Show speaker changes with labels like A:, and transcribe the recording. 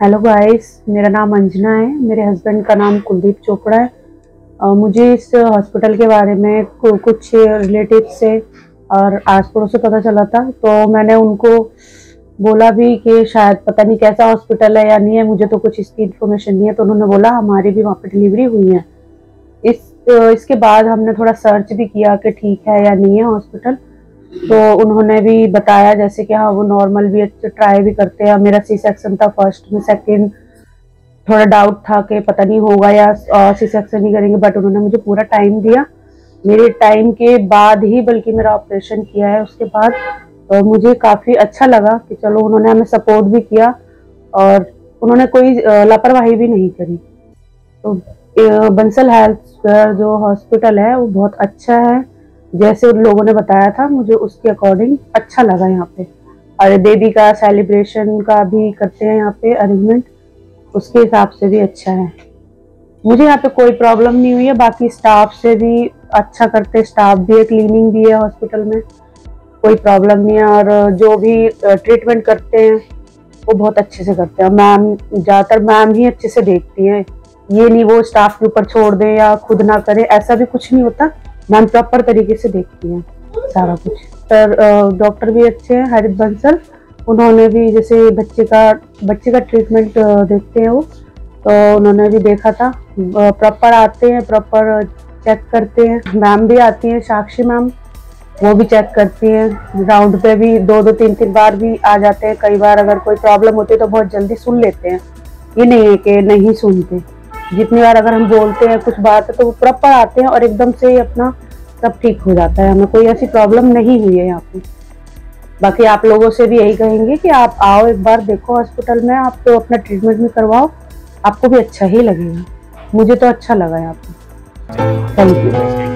A: Hello guys मेरा नाम अंजना है। मेरे हस्बैंड का नाम कुलदीप चोपड़ा है। uh, मुझे इस हॉस्पिटल के बारे में कुछ रिलेटिव से और आस पड़ोस से पता चला था तो मैंने उनको बोला भी कि शायद पता नहीं कैसा हॉस्पिटल है या नहीं है मुझे तो कुछ इसकी इन्फॉर्मेशन नहीं है तो उन्होंने बोला हमारी भी वहाँ पर डिलीवरी हुई है। इस इसके बाद हमने थोड़ा सर्च भी किया कि ठीक है या नहीं है हॉस्पिटल तो उन्होंने भी बताया जैसे कि हाँ वो नॉर्मल भी ट्राई भी करते हैं। मेरा सी सेक्शन था फ़र्स्ट में सेकंड थोड़ा डाउट था कि पता नहीं होगा या सी सेक्शन ही करेंगे बट उन्होंने मुझे पूरा टाइम दिया। मेरे टाइम के बाद ही बल्कि मेरा ऑपरेशन किया है, उसके बाद तो मुझे काफ़ी अच्छा लगा कि चलो उन्होंने हमें सपोर्ट भी किया और उन्होंने कोई लापरवाही भी नहीं करी। तो बंसल हेल्थ जो हॉस्पिटल है, वो बहुत अच्छा है। जैसे उन लोगों ने बताया था, मुझे उसके अकॉर्डिंग अच्छा लगा यहाँ पे। और बेबी का सेलिब्रेशन का भी करते हैं यहाँ पे अरेंजमेंट उसके हिसाब से भी अच्छा है। मुझे यहाँ पे कोई प्रॉब्लम नहीं हुई है, बाकी स्टाफ से भी अच्छा करते स्टाफ भी है क्लीनिंग भी है हॉस्पिटल में, कोई प्रॉब्लम नहीं है। और जो भी ट्रीटमेंट करते हैं, वो बहुत अच्छे से करते हैं। मैम ज़्यादातर मैम ही अच्छे से देखती हैं। ये नहीं वो स्टाफ के ऊपर छोड़ दें या खुद ना करें, ऐसा भी कुछ नहीं होता। मैम प्रॉपर तरीके से देखती हैं सारा कुछ। सर डॉक्टर भी अच्छे हैं, हरित बंसल। उन्होंने भी जैसे बच्चे का बच्चे का ट्रीटमेंट देखते हैं वो। तो उन्होंने भी देखा था। प्रॉपर आते हैं, प्रॉपर चेक करते हैं। मैम भी आती हैं, साक्षी मैम, वो भी चेक करती हैं। राउंड पे भी दो दो, तीन तीन बार भी आ जाते हैं। कई बार अगर कोई प्रॉब्लम होती है तो बहुत जल्दी सुन लेते हैं। ये नहीं है कि नहीं सुनते। जितनी बार अगर हम बोलते हैं कुछ बात है तो वो प्रॉपर आते हैं और एकदम से ही अपना सब ठीक हो जाता है। हमें कोई ऐसी प्रॉब्लम नहीं हुई है यहाँ पे। बाकी आप लोगों से भी यही कहेंगे कि आप आओ एक बार, देखो हॉस्पिटल में, आप तो अपना ट्रीटमेंट भी करवाओ, आपको भी अच्छा ही लगेगा। मुझे तो अच्छा लगा यहाँ पे। Thank you